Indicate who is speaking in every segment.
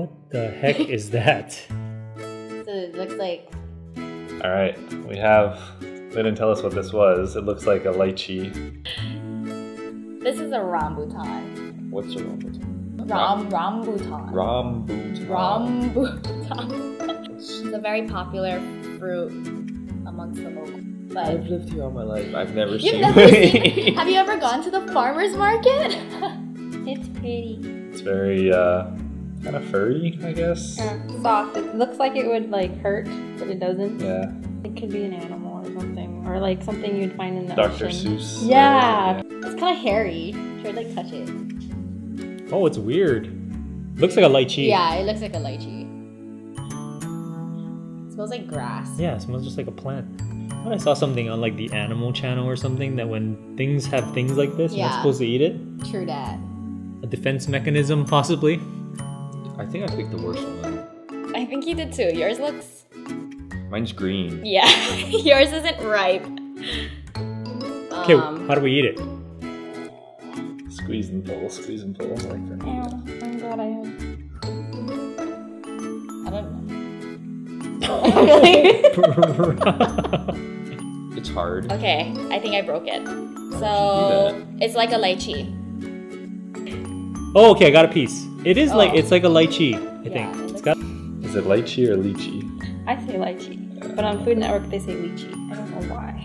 Speaker 1: What the heck is that?
Speaker 2: So it looks like
Speaker 3: All right, we have. They didn't tell us what this was. It looks like a lychee.
Speaker 2: this is a rambutan.
Speaker 3: What's a rambutan?
Speaker 2: Ram rambutan.
Speaker 3: Rambutan.
Speaker 2: Rambutan. it's a very popular fruit amongst the locals. But
Speaker 3: I've lived here all my life. I've never seen.
Speaker 2: never seen? Have you ever gone to the farmers market? it's pretty.
Speaker 3: It's very uh, kind of furry, I guess.
Speaker 4: Yeah, soft. It looks like it would like hurt, but it doesn't.
Speaker 3: Yeah.
Speaker 4: It could be an animal or something, or like something you'd find in the
Speaker 3: Dr.
Speaker 4: ocean.
Speaker 3: Seuss.
Speaker 4: Yeah.
Speaker 2: It's kind of hairy. Should I like touch it?
Speaker 1: Oh, it's weird. Looks like a lychee.
Speaker 2: Yeah, it looks like a lychee. It smells like grass.
Speaker 1: Yeah, it smells just like a plant. I saw something on like the Animal Channel or something that when things have things like this, you're not supposed to eat it.
Speaker 2: True that.
Speaker 1: A defense mechanism, possibly.
Speaker 3: I think I picked the worst one.
Speaker 2: I think you did too. Yours looks.
Speaker 3: Mine's green.
Speaker 2: Yeah, yours isn't ripe.
Speaker 1: Okay,
Speaker 2: Um,
Speaker 1: how do we eat it?
Speaker 3: Squeeze and pull, squeeze and pull. Like that.
Speaker 4: Ew, I'm glad I have.
Speaker 2: I don't
Speaker 3: It's hard.
Speaker 2: okay, I think I broke it. So it's like a lychee.
Speaker 1: oh, okay, I got a piece. It is like
Speaker 2: Oh.
Speaker 1: it's like a lychee. I
Speaker 2: Yeah,
Speaker 1: think
Speaker 2: it
Speaker 1: it's
Speaker 2: looks-
Speaker 1: got.
Speaker 3: Is it lychee or lychee?
Speaker 4: I say lychee, but on Food Network they say lychee. I don't know why.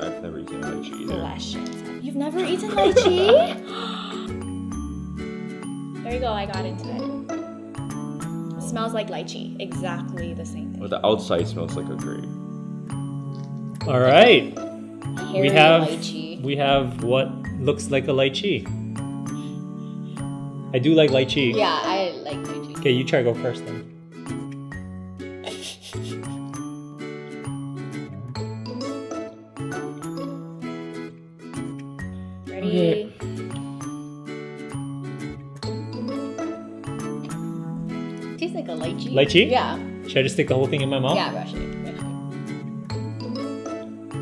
Speaker 3: I've never eaten a lychee either.
Speaker 2: Delicious. You've never eaten lychee? there you go. I got into it. It smells like lychee. Exactly the same
Speaker 3: But
Speaker 2: thing.
Speaker 3: the outside smells like a grape.
Speaker 1: All right,
Speaker 2: Hairy
Speaker 1: we have
Speaker 2: lychee.
Speaker 1: we have what looks like a lychee. I do like lychee.
Speaker 2: Yeah, I like lychee.
Speaker 1: Okay, you try to go first then.
Speaker 2: Ready? Tastes like a lychee.
Speaker 1: Lychee?
Speaker 2: Yeah.
Speaker 1: Should I just stick the whole thing in my mouth?
Speaker 2: Yeah, brush it. Brush it.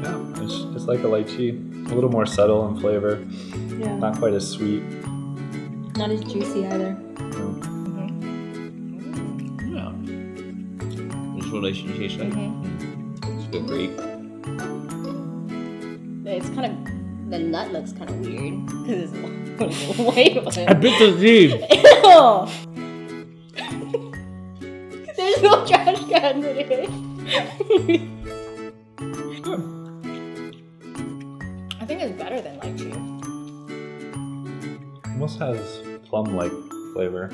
Speaker 3: Yeah, it's just like a lychee. A little more subtle in flavor.
Speaker 4: Yeah,
Speaker 3: Not quite as sweet.
Speaker 4: Not as juicy either.
Speaker 5: Yeah. This is what lychee tastes like.
Speaker 2: Mhm.
Speaker 5: It's good grape.
Speaker 2: It's kind of the nut looks kind of weird because it's white.
Speaker 1: I bit the seed.
Speaker 2: Ew. There's no trash can today. I think it's better than lychee.
Speaker 3: Almost has plum-like flavor.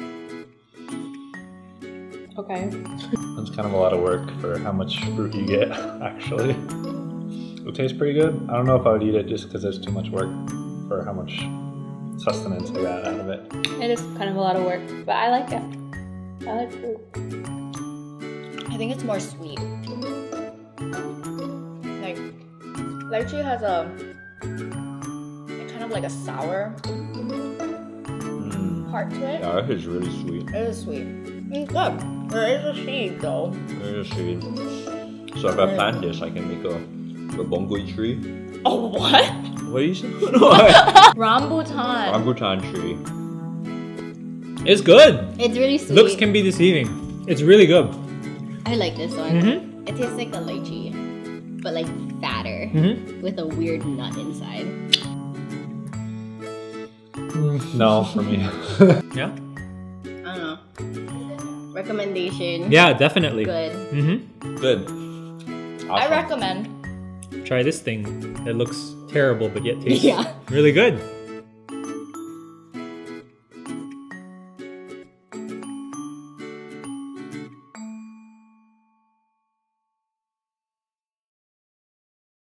Speaker 4: Okay.
Speaker 3: That's kind of a lot of work for how much fruit you get, actually. It tastes pretty good. I don't know if I would eat it just because it's too much work for how much sustenance I got out of it.
Speaker 4: It is kind of a lot of work, but I like it. I like fruit.
Speaker 2: I think it's more sweet. Like lychee has a kind of like a sour
Speaker 5: Mm.
Speaker 2: part to it.
Speaker 5: Yeah, it is really sweet.
Speaker 2: It is sweet. It's good. There is a seed though.
Speaker 5: It is sweet. So if I plant this, I can make a, a bongo tree.
Speaker 2: Oh what?
Speaker 5: What do you say?
Speaker 2: Rambutan.
Speaker 5: Rambutan tree.
Speaker 1: It's good.
Speaker 2: It's really sweet.
Speaker 1: Looks can be deceiving. It's really good.
Speaker 2: I like this one.
Speaker 1: Mhm.
Speaker 2: It tastes like a lychee, but like fatter
Speaker 1: Mhm.
Speaker 2: with a weird nut inside.
Speaker 3: No, for me.
Speaker 1: Yeah.
Speaker 2: I don't know. Recommendation.
Speaker 1: Yeah, definitely.
Speaker 2: Good.
Speaker 1: Mm-hmm.
Speaker 5: Good.
Speaker 2: I recommend.
Speaker 1: Try this thing. It looks terrible, but yet tastes
Speaker 2: Yeah.
Speaker 1: really good.